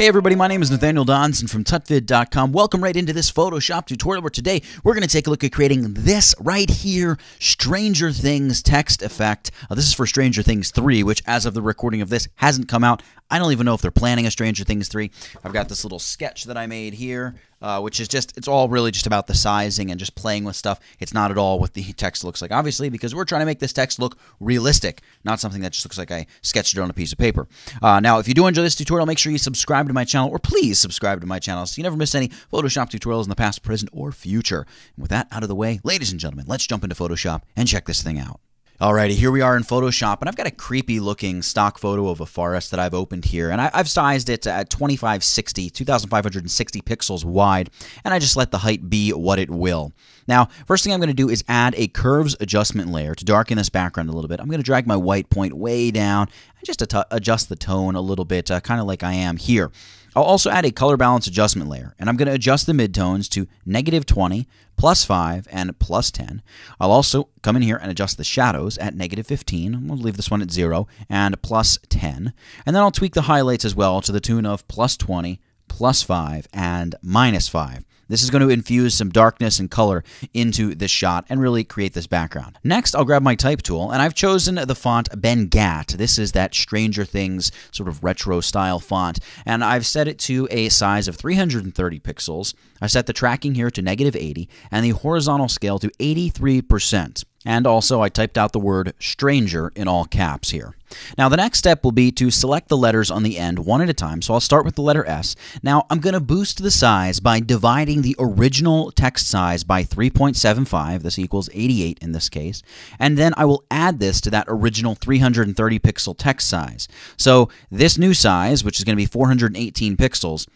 Hey everybody, my name is Nathaniel Dodson from tutvid.com. Welcome right into this Photoshop tutorial where today we're going to take a look at creating this right here, Stranger Things text effect. Uh, this is for Stranger Things 3, which as of the recording of this hasn't come out. I don't even know if they're planning a Stranger Things 3. I've got this little sketch that I made here, uh, which is just, it's all really just about the sizing and just playing with stuff. It's not at all what the text looks like, obviously, because we're trying to make this text look realistic, not something that just looks like I sketched it on a piece of paper. Uh, now, if you do enjoy this tutorial, make sure you subscribe to my channel, or please subscribe to my channel so you never miss any Photoshop tutorials in the past, present, or future. And with that out of the way, ladies and gentlemen, let's jump into Photoshop and check this thing out. Alrighty, here we are in Photoshop, and I've got a creepy looking stock photo of a forest that I've opened here, and I, have sized it at 2560, 2560 pixels wide, and I just let the height be what it will. Now, first thing I'm going to do is add a curves adjustment layer to darken this background a little bit. I'm going to drag my white point way down and just adjust the tone a little bit, uh, kind of like I am here. I'll also add a color balance adjustment layer, and I'm going to adjust the midtones to negative 20, plus 5, and plus 10. I'll also come in here and adjust the shadows at negative 15. We'll leave this one at 0, and plus 10. And then I'll tweak the highlights as well to the tune of plus 20, plus 5, and minus 5. This is going to infuse some darkness and color into this shot and really create this background. Next, I'll grab my type tool, and I've chosen the font Benguiat. This is that Stranger Things sort of retro style font, and I've set it to a size of 330 pixels. I set the tracking here to negative 80 and the horizontal scale to 83%. And also, I typed out the word stranger in all caps here. Now, the next step will be to select the letters on the end one at a time. So I'll start with the letter S. Now, I'm going to boost the size by dividing the original text size by 3.75. This equals 88 in this case. And then I will add this to that original 330 pixel text size. So this new size, which is going to be 418 pixels,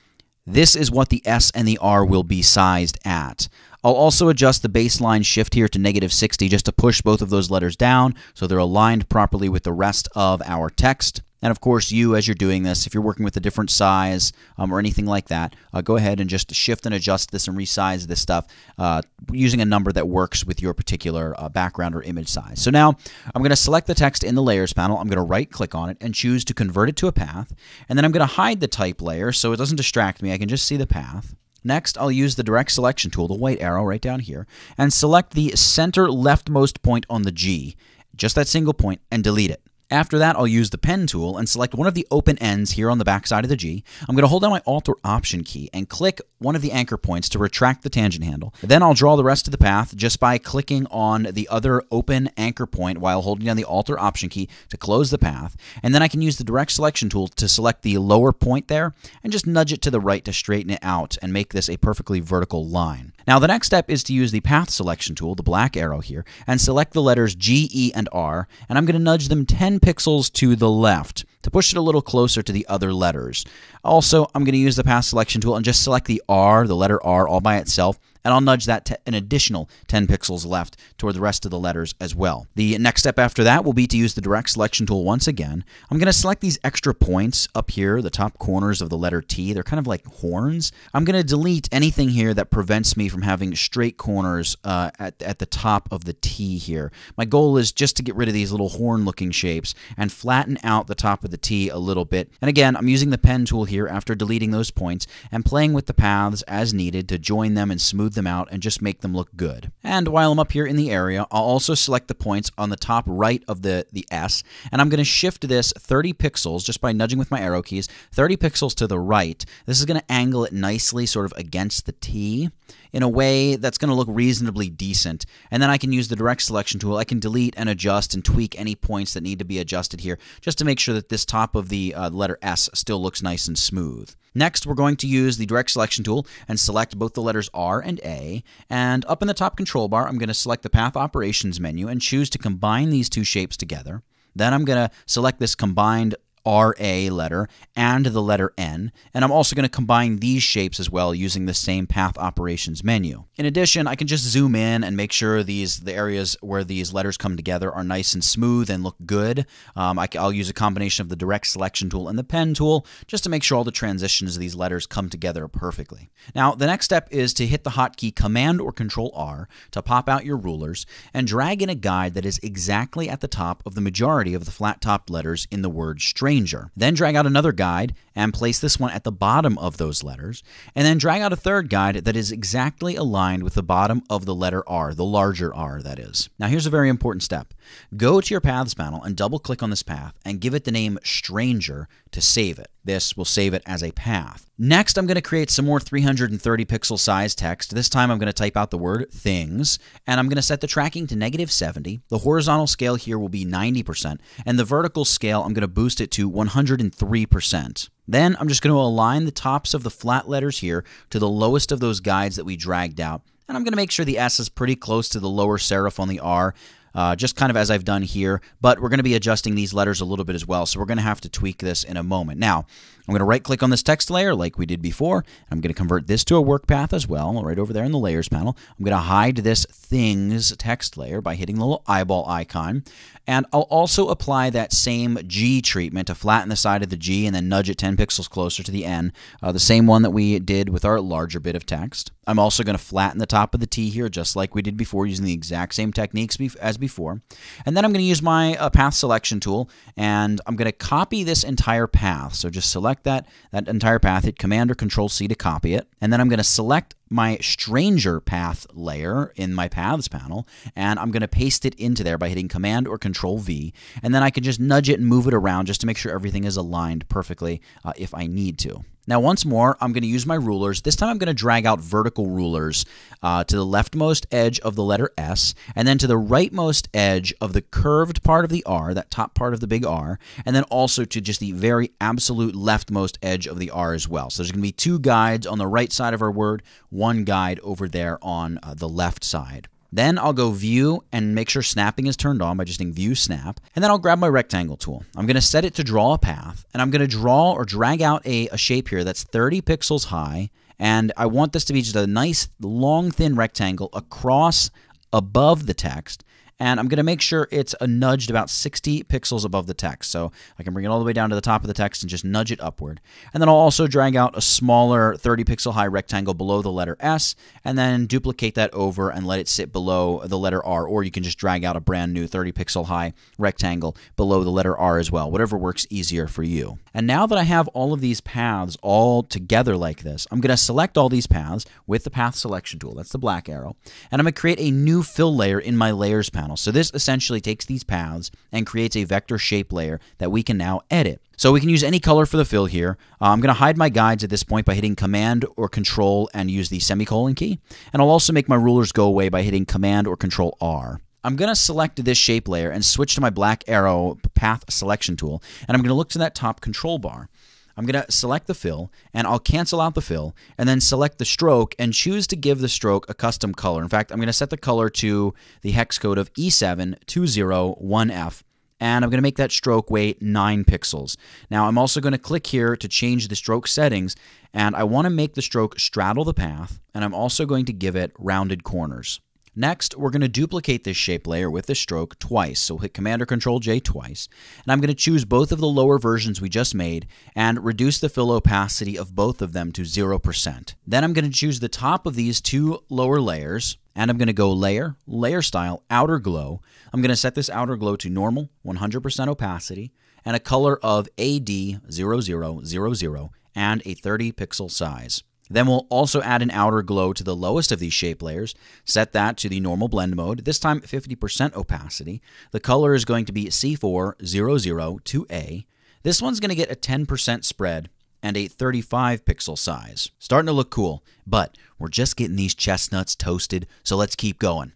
this is what the S and the R will be sized at. I'll also adjust the baseline shift here to negative 60 just to push both of those letters down so they're aligned properly with the rest of our text. And of course, you, as you're doing this, if you're working with a different size um, or anything like that, uh, go ahead and just shift and adjust this and resize this stuff uh, using a number that works with your particular uh, background or image size. So now I'm going to select the text in the Layers panel. I'm going to right click on it and choose to convert it to a path. And then I'm going to hide the type layer so it doesn't distract me. I can just see the path. Next, I'll use the direct selection tool, the white arrow right down here, and select the center leftmost point on the G, just that single point, and delete it. After that, I'll use the pen tool and select one of the open ends here on the back side of the G. I'm going to hold down my Alt or Option key and click one of the anchor points to retract the tangent handle. Then I'll draw the rest of the path just by clicking on the other open anchor point while holding down the Alt or Option key to close the path. And then I can use the direct selection tool to select the lower point there and just nudge it to the right to straighten it out and make this a perfectly vertical line. Now the next step is to use the path selection tool, the black arrow here, and select the letters G, E, and R, and I'm going to nudge them 10 pixels to the left to push it a little closer to the other letters. Also, I'm going to use the path selection tool and just select the R, the letter R, all by itself, and I'll nudge that an additional 10 pixels left toward the rest of the letters as well. The next step after that will be to use the direct selection tool once again. I'm going to select these extra points up here, the top corners of the letter T. They're kind of like horns. I'm going to delete anything here that prevents me from having straight corners uh, at, at the top of the T here. My goal is just to get rid of these little horn looking shapes and flatten out the top of the T a little bit. And again, I'm using the pen tool here after deleting those points and playing with the paths as needed to join them and smooth them out and just make them look good. And while I'm up here in the area, I'll also select the points on the top right of the, the S, and I'm going to shift this 30 pixels just by nudging with my arrow keys, 30 pixels to the right. This is going to angle it nicely sort of against the T in a way that's going to look reasonably decent. And then I can use the direct selection tool. I can delete and adjust and tweak any points that need to be adjusted here just to make sure that this top of the uh, letter S still looks nice and smooth. Next, we're going to use the direct selection tool and select both the letters R and A. And up in the top control bar, I'm going to select the Path Operations menu and choose to combine these two shapes together. Then I'm going to select this combined RA letter and the letter N, and I'm also going to combine these shapes as well using the same path operations menu. In addition, I can just zoom in and make sure these the areas where these letters come together are nice and smooth and look good. Um, I, will use a combination of the direct selection tool and the pen tool just to make sure all the transitions of these letters come together perfectly. Now, the next step is to hit the hotkey Command or Control R to pop out your rulers and drag in a guide that is exactly at the top of the majority of the flat topped letters in the word string Then drag out another guide and place this one at the bottom of those letters, and then drag out a third guide that is exactly aligned with the bottom of the letter R, the larger R, that is. Now, here's a very important step. Go to your Paths panel and double click on this path and give it the name Stranger to save it. This will save it as a path. Next, I'm going to create some more 330 pixel size text. This time I'm going to type out the word things, and I'm going to set the tracking to negative 70. The horizontal scale here will be 90%, and the vertical scale I'm going to boost it to 103%. Then I'm just going to align the tops of the flat letters here to the lowest of those guides that we dragged out. And I'm going to make sure the S is pretty close to the lower serif on the R uh, just kind of as I've done here, but we're going to be adjusting these letters a little bit as well, so we're going to have to tweak this in a moment. Now, I'm going to right click on this text layer like we did before. I'm going to convert this to a work path as well, right over there in the layers panel. I'm going to hide this things text layer by hitting the little eyeball icon. And I'll also apply that same G treatment to flatten the side of the G and then nudge it 10 pixels closer to the N, uh, the same one that we did with our larger bit of text. I'm also going to flatten the top of the T here just like we did before using the exact same techniques as before. And then I'm going to use my uh, path selection tool and I'm going to copy this entire path. So just select that, that entire path, hit Command or Control C to copy it. And then I'm going to select my stranger path layer in my paths panel and I'm going to paste it into there by hitting command or control V and then I can just nudge it and move it around just to make sure everything is aligned perfectly uh, if I need to. Now, once more, I'm going to use my rulers. This time I'm going to drag out vertical rulers uh, to the leftmost edge of the letter S, and then to the rightmost edge of the curved part of the R, that top part of the big R, and then also to just the very absolute leftmost edge of the R as well. So there's going to be two guides on the right side of our word, one guide over there on uh, the left side. Then I'll go view and make sure snapping is turned on by just hitting view snap. And then I'll grab my rectangle tool. I'm going to set it to draw a path and I'm going to draw or drag out a, a shape here that's 30 pixels high. And I want this to be just a nice long thin rectangle across above the text and I'm going to make sure it's a nudged about 60 pixels above the text. So I can bring it all the way down to the top of the text and just nudge it upward. And then I'll also drag out a smaller 30 pixel high rectangle below the letter S, and then duplicate that over and let it sit below the letter R, or you can just drag out a brand new 30 pixel high rectangle below the letter R as well, whatever works easier for you. And now that I have all of these paths all together like this, I'm going to select all these paths with the path selection tool, that's the black arrow, and I'm going to create a new fill layer in my layers panel So this essentially takes these paths and creates a vector shape layer that we can now edit. So we can use any color for the fill here. Uh, I'm going to hide my guides at this point by hitting Command or Control and use the semicolon key. And I'll also make my rulers go away by hitting Command or Control R. I'm going to select this shape layer and switch to my black arrow path selection tool. And I'm going to look to that top control bar. I'm going to select the fill and I'll cancel out the fill and then select the stroke and choose to give the stroke a custom color. In fact, I'm going to set the color to the hex code of E7201F and I'm going to make that stroke weight 9 pixels. Now I'm also going to click here to change the stroke settings and I want to make the stroke straddle the path and I'm also going to give it rounded corners. Next, we're going to duplicate this shape layer with the stroke twice. So hit Command or Control J twice. And I'm going to choose both of the lower versions we just made and reduce the fill opacity of both of them to 0%. Then I'm going to choose the top of these two lower layers and I'm going to go layer, layer style, outer glow. I'm going to set this outer glow to normal, 100% opacity, and a color of AD0000 and a 30 pixel size. Then we'll also add an outer glow to the lowest of these shape layers, set that to the normal blend mode, this time 50% opacity. The color is going to be C4002A. This one's going to get a 10% spread and a 35 pixel size. Starting to look cool, but we're just getting these chestnuts toasted, so let's keep going.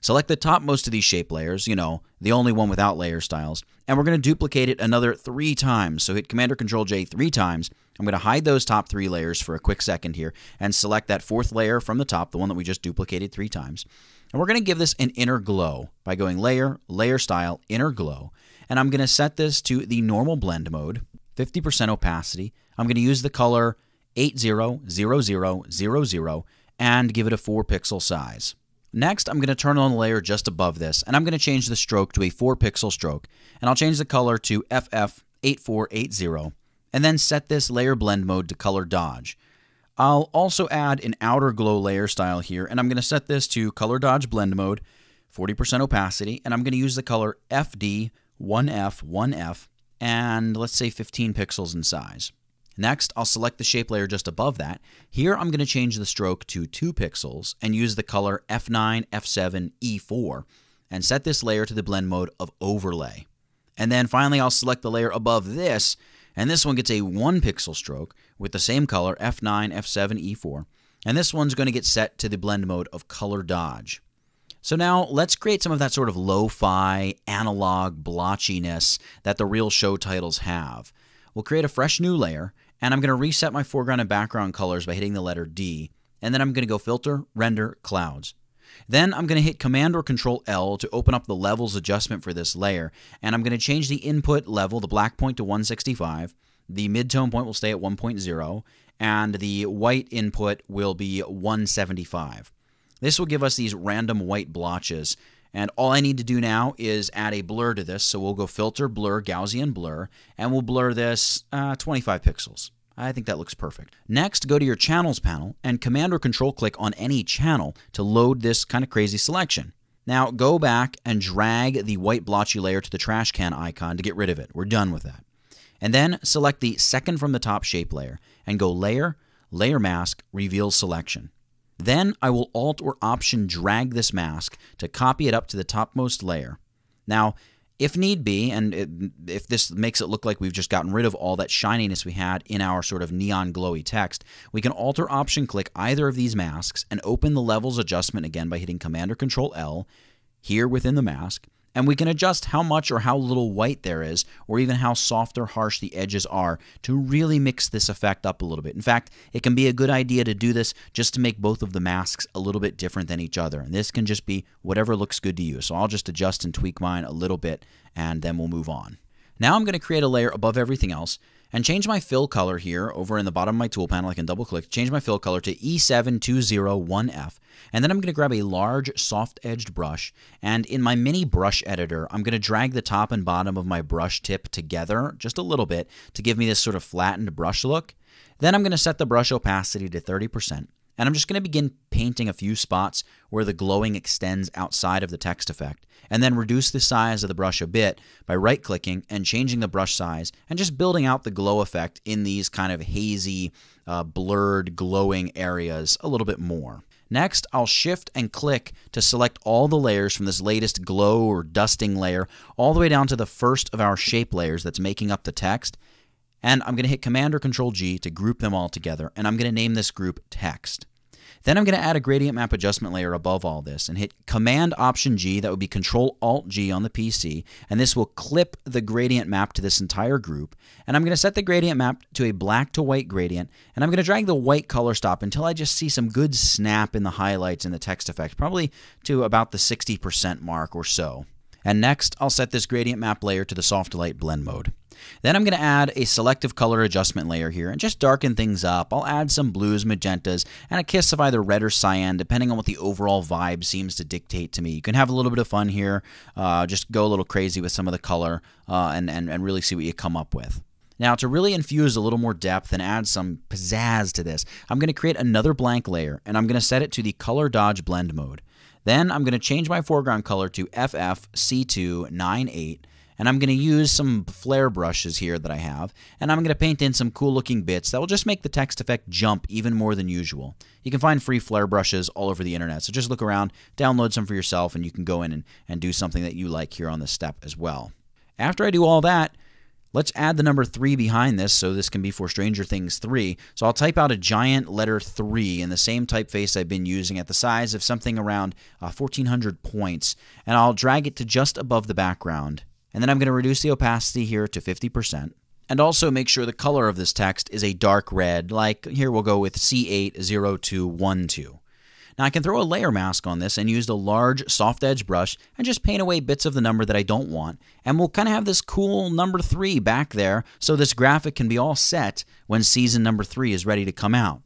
Select the topmost of these shape layers, you know, the only one without layer styles, and we're going to duplicate it another three times. So hit Command or Control J three times. I'm going to hide those top three layers for a quick second here and select that fourth layer from the top, the one that we just duplicated three times. And we're going to give this an inner glow by going Layer, Layer Style, Inner Glow. And I'm going to set this to the normal blend mode, 50% opacity. I'm going to use the color 800000 and give it a 4 pixel size. Next, I'm going to turn on the layer just above this, and I'm going to change the stroke to a 4 pixel stroke, and I'll change the color to FF8480, and then set this layer blend mode to color dodge. I'll also add an outer glow layer style here, and I'm going to set this to color dodge blend mode, 40% opacity, and I'm going to use the color FD1F1F, and let's say 15 pixels in size. Next, I'll select the shape layer just above that. Here, I'm going to change the stroke to 2 pixels and use the color F9, F7, E4 and set this layer to the blend mode of overlay. And then finally, I'll select the layer above this, and this one gets a 1 pixel stroke with the same color F9, F7, E4. And this one's going to get set to the blend mode of color dodge. So now let's create some of that sort of lo-fi, analog blotchiness that the real show titles have. We'll create a fresh new layer, and I'm going to reset my foreground and background colors by hitting the letter D, and then I'm going to go Filter, Render, Clouds. Then I'm going to hit Command or Control L to open up the levels adjustment for this layer, and I'm going to change the input level, the black point to 165, the midtone point will stay at 1.0, and the white input will be 175. This will give us these random white blotches, and all I need to do now is add a blur to this. So we'll go filter, blur, Gaussian blur, and we'll blur this uh, 25 pixels. I think that looks perfect. Next, go to your channels panel and command or control click on any channel to load this kind of crazy selection. Now go back and drag the white blotchy layer to the trash can icon to get rid of it. We're done with that. And then select the second from the top shape layer and go Layer, Layer Mask, Reveal Selection. Then I will Alt or Option drag this mask to copy it up to the topmost layer. Now, if need be, and it, if this makes it look like we've just gotten rid of all that shininess we had in our sort of neon glowy text, we can Alt or Option click either of these masks and open the levels adjustment again by hitting Command or Control L here within the mask and we can adjust how much or how little white there is, or even how soft or harsh the edges are to really mix this effect up a little bit. In fact, it can be a good idea to do this just to make both of the masks a little bit different than each other. And this can just be whatever looks good to you. So I'll just adjust and tweak mine a little bit, and then we'll move on. Now I'm going to create a layer above everything else and change my fill color here over in the bottom of my tool panel. I can double click, change my fill color to E7201F. And then I'm going to grab a large soft edged brush. And in my mini brush editor, I'm going to drag the top and bottom of my brush tip together just a little bit to give me this sort of flattened brush look. Then I'm going to set the brush opacity to 30%. And I'm just going to begin painting a few spots where the glowing extends outside of the text effect, and then reduce the size of the brush a bit by right clicking and changing the brush size and just building out the glow effect in these kind of hazy, uh, blurred, glowing areas a little bit more. Next, I'll shift and click to select all the layers from this latest glow or dusting layer all the way down to the first of our shape layers that's making up the text and I'm going to hit Command or Control G to group them all together, and I'm going to name this group Text. Then I'm going to add a gradient map adjustment layer above all this and hit Command Option G, that would be Control Alt G on the PC, and this will clip the gradient map to this entire group. And I'm going to set the gradient map to a black to white gradient, and I'm going to drag the white color stop until I just see some good snap in the highlights in the text effect, probably to about the 60% mark or so. And next, I'll set this gradient map layer to the soft light blend mode. Then I'm going to add a selective color adjustment layer here and just darken things up. I'll add some blues, magentas, and a kiss of either red or cyan, depending on what the overall vibe seems to dictate to me. You can have a little bit of fun here, uh, just go a little crazy with some of the color uh, and, and, and really see what you come up with. Now, to really infuse a little more depth and add some pizzazz to this, I'm going to create another blank layer and I'm going to set it to the color dodge blend mode. Then I'm going to change my foreground color to FF C298 and I'm going to use some flare brushes here that I have, and I'm going to paint in some cool looking bits that will just make the text effect jump even more than usual. You can find free flare brushes all over the internet, so just look around, download some for yourself, and you can go in and, and do something that you like here on this step as well. After I do all that, Let's add the number 3 behind this so this can be for Stranger Things 3. So I'll type out a giant letter 3 in the same typeface I've been using at the size of something around uh, 1400 points, and I'll drag it to just above the background. And then I'm going to reduce the opacity here to 50%. And also make sure the color of this text is a dark red, like here we'll go with C80212. Now I can throw a layer mask on this and use a large soft edge brush and just paint away bits of the number that I don't want. And we'll kind of have this cool number 3 back there so this graphic can be all set when season number 3 is ready to come out.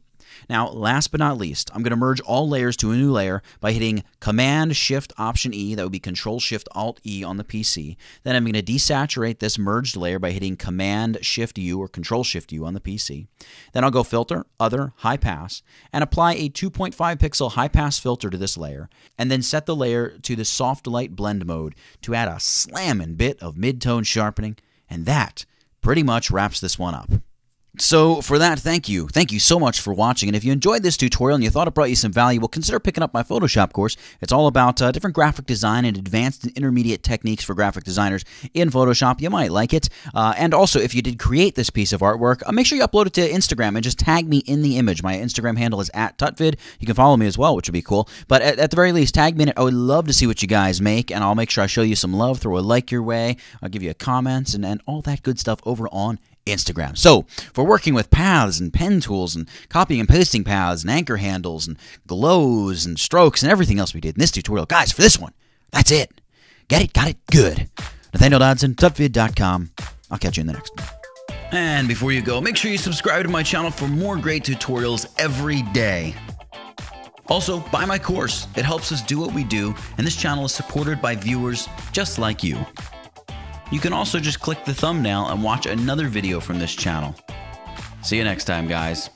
Now, last but not least, I'm going to merge all layers to a new layer by hitting Command Shift Option E, that would be Control Shift Alt E on the PC. Then I'm going to desaturate this merged layer by hitting Command Shift U or Control Shift U on the PC. Then I'll go Filter, Other, High Pass, and apply a 2.5 pixel high pass filter to this layer, and then set the layer to the Soft Light Blend mode to add a slamming bit of mid-tone sharpening, and that pretty much wraps this one up. So for that, thank you. Thank you so much for watching. And if you enjoyed this tutorial and you thought it brought you some value, well, consider picking up my Photoshop course. It's all about uh, different graphic design and advanced and intermediate techniques for graphic designers in Photoshop. You might like it. Uh, and also, if you did create this piece of artwork, uh, make sure you upload it to Instagram and just tag me in the image. My Instagram handle is at tutvid. You can follow me as well, which would be cool. But at, at the very least, tag me in it. I would love to see what you guys make, and I'll make sure I show you some love, throw a like your way, I'll give you a comment, and, and all that good stuff over on Instagram. So, for working with paths and pen tools and copying and pasting paths and anchor handles and glows and strokes and everything else we did in this tutorial, guys, for this one, that's it. Get it? Got it? Good. Nathaniel Dodson, tutvid.com. I'll catch you in the next one. And before you go, make sure you subscribe to my channel for more great tutorials every day. Also, buy my course. It helps us do what we do, and this channel is supported by viewers just like you. You can also just click the thumbnail and watch another video from this channel. See you next time, guys.